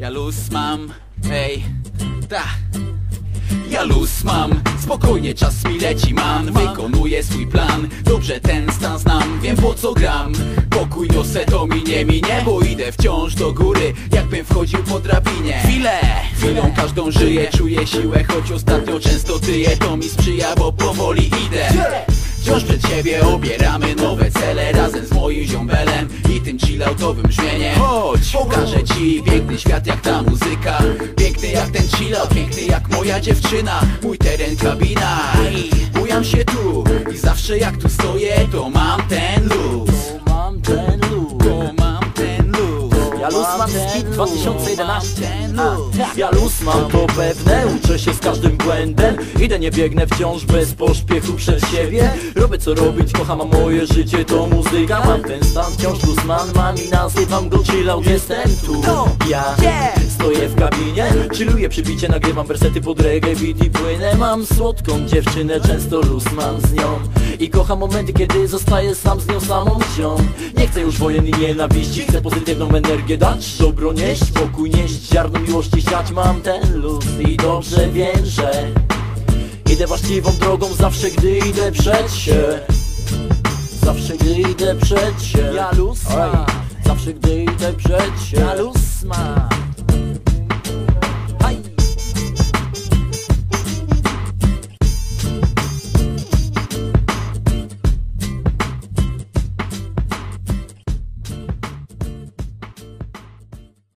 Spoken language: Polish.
Ja luz mam, ej, ta. Ja luz mam, spokojnie czas mi leci man. Wykonuję swój plan, dobrze ten stan znam Wiem po co gram, pokój niosę to mi nie minie Bo idę wciąż do góry, jakbym wchodził po drabinie. Chwilę, chwilą każdą żyję Czuję siłę, choć ostatnio często tyję To mi sprzyja, bo powoli idę. Wciąż przed siebie obieramy nowe brzmieniem. Chodź, pokażę ci piękny świat jak ta muzyka. Piękny jak ten chillout, piękny jak moja dziewczyna. Mój teren kabina Bujam się tu i zawsze jak tu stoję To mam ten luz 2011 Ten A, luz Ja luz mam to pewne, uczę się z każdym błędem. Idę, nie biegnę wciąż bez pośpiechu przed siebie. Robię co robić, kocham, a moje życie to muzyka. Mam ten stan, wciąż luz man, mam i nazywam go chillout. Jestem tu, ja stoję w kabinie Chilluję przy bicie, nagrywam wersety pod reggae beat i płynę Mam słodką dziewczynę, często luz mam z nią. I kocham momenty, kiedy zostaję sam z nią samą wsią Nie chcę już wojen i nienawiści, chcę pozytywną energię dać Dobro nieść, pokój nieść, ziarno miłości siać. Mam ten luz i dobrze wiem, że Idę właściwą drogą zawsze, gdy idę przed się. Zawsze, gdy idę przed się. Ja luz. Oj, Zawsze, gdy idę przed się. Ja luz mam